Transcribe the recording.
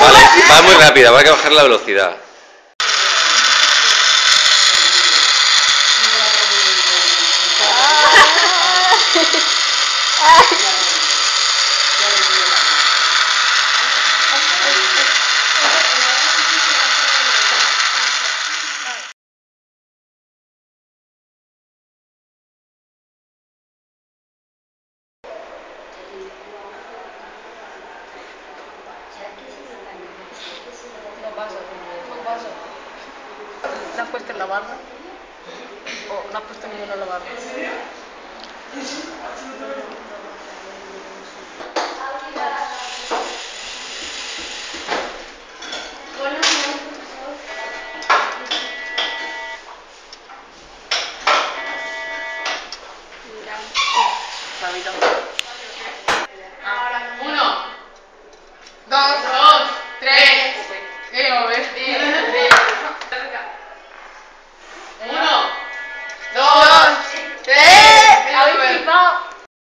Vale, va muy rápida, va a que bajar la velocidad. No pasa, no pasa. ¿La has puesto en la barra? ¿O no has puesto ninguno en la barra? Uno, dos, dos, tres.